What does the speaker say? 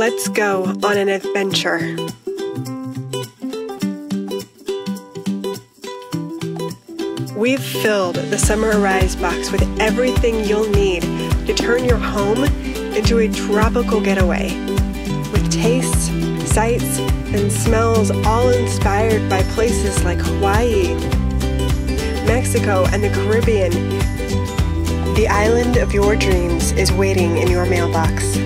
Let's go on an adventure. We've filled the Summer Arise box with everything you'll need to turn your home into a tropical getaway. With tastes, sights, and smells all inspired by places like Hawaii, Mexico, and the Caribbean, the island of your dreams is waiting in your mailbox.